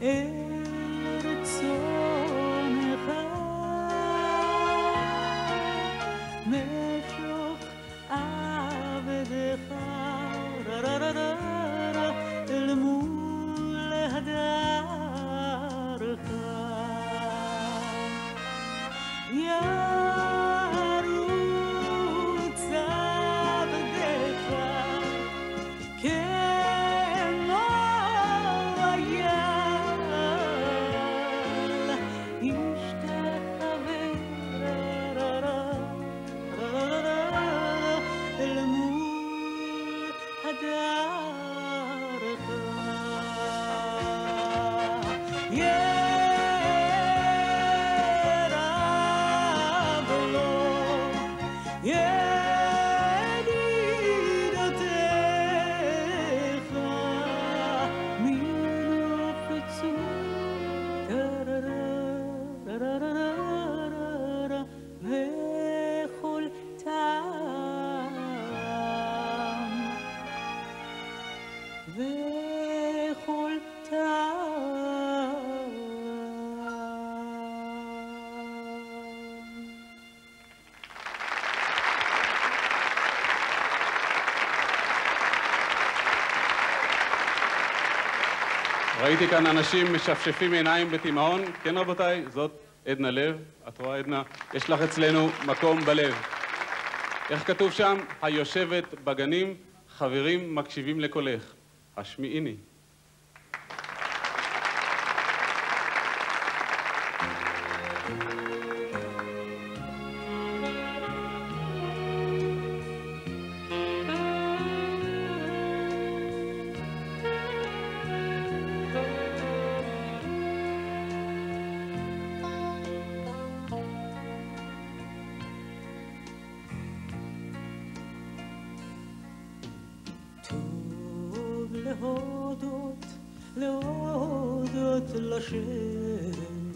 Yeah. carta ראיתי כאן אנשים משפשפים עיניים בתימהון. כן, רבותיי, זאת עדנה לב. את רואה, עדנה? יש לך אצלנו מקום בלב. איך כתוב שם? היושבת בגנים, חברים מקשיבים לקולך. השמיעיני. להודות, לשם,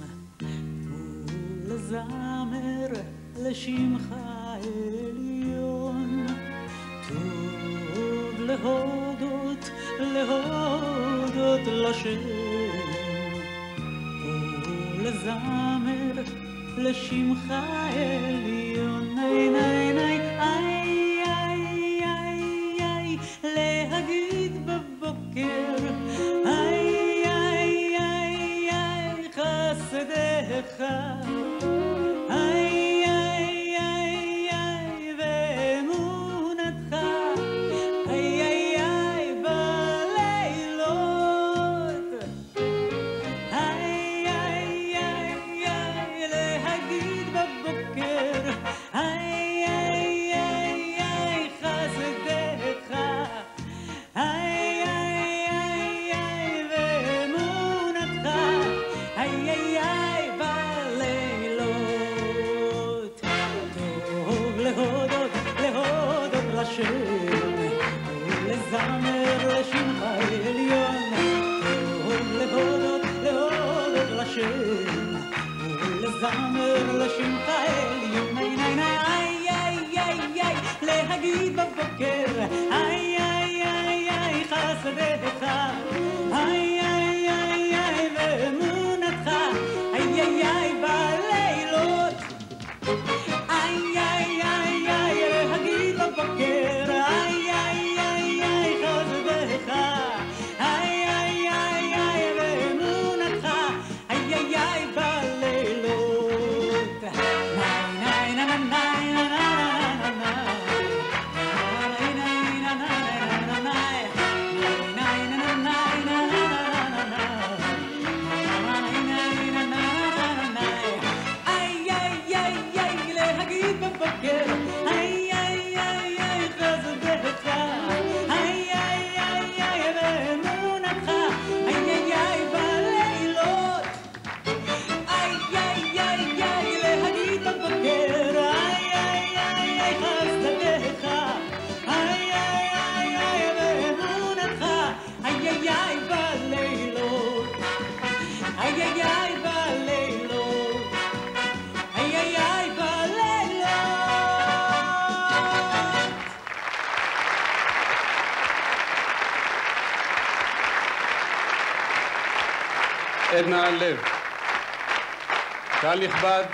ולזמר לשמך עליון. טוב להודות, להודות לשם, ולזמר לשמך עליון. ני ני dejar We'll âmes relâchent une taille עדנה לב. קהל נכבד,